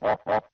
Ha ha ha.